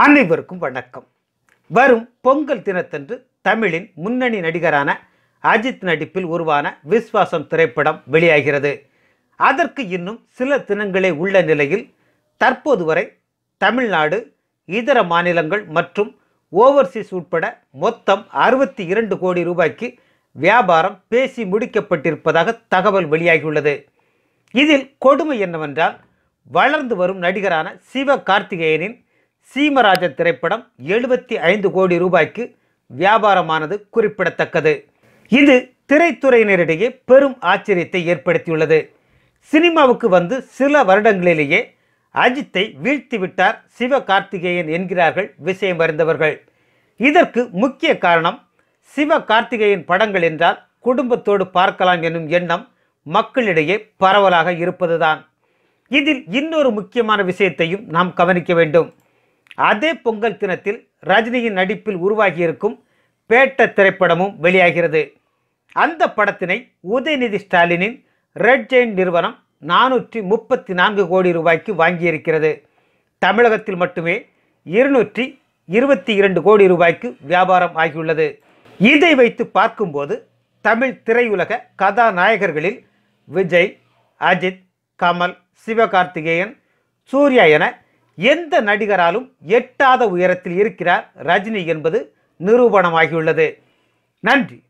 அனைவருக்கும் வணக்கம். வரும் பொங்கல் தினத்தன்று தமிழின் முன்னணி நடிகரான அஜித் நடிப்பில் உருவான விஸ்வாசம் திரைப்படம் வெளியாகிறது. அதற்கு இன்னும் சில தினங்களே உள்ள நிலையில் தற்போது வரை தமிழ்நாடு இதர மாநிலங்கள் மற்றும் ஓவர்சீஸ் உட்பட மொத்தம் அறுபத்தி இரண்டு கோடி ரூபாய்க்கு வியாபாரம் பேசி முடிக்கப்பட்டிருப்பதாக தகவல் வெளியாகியுள்ளது. இதில் கொடுமை என்னவென்றால் வளர்ந்து வரும் நடிகரான சிவ கார்த்திகேயனின் சீமராஜ திரைப்படம் எழுபத்தி ஐந்து கோடி ரூபாய்க்கு வியாபாரமானது குறிப்பிடத்தக்கது. இது திரைத்துறையினரிடையே பெரும் ஆச்சரியத்தை ஏற்படுத்தியுள்ளது. சினிமாவுக்கு வந்து சில வருடங்களிலேயே அஜித்தை வீழ்த்திவிட்டார் சிவ கார்த்திகேயன் என்கிறார்கள் விஷயம் அறிந்தவர்கள். இதற்கு முக்கிய காரணம் சிவ கார்த்திகேயன் படங்கள் என்றால் குடும்பத்தோடு பார்க்கலாம் என்னும் எண்ணம் மக்களிடையே பரவலாக இருப்பதுதான். இதில் இன்னொரு முக்கியமான விஷயத்தையும் நாம் கவனிக்க வேண்டும். அதே பொங்கல் தினத்தில் ரஜினியின் நடிப்பில் உருவாகியிருக்கும் பேட்ட திரைப்படமும் வெளியாகிறது. அந்த படத்தினை உதயநிதி ஸ்டாலினின் ரெட் ஜெயின் நிறுவனம் நானூற்றி முப்பத்தி நான்கு கோடி ரூபாய்க்கு வாங்கியிருக்கிறது. தமிழகத்தில் மட்டுமே இருநூற்றி இருபத்தி இரண்டு கோடி ரூபாய்க்கு வியாபாரம் ஆகியுள்ளது. இதை வைத்து பார்க்கும்போது தமிழ் திரையுலக கதாநாயகர்களில் விஜய் அஜித் கமல் சிவகார்த்திகேயன் சூர்யா என எந்த நடிகராலும் எட்டாத உயரத்தில் இருக்கிறார் ரஜினி என்பது நிரூபணமாகியுள்ளது. நன்றி.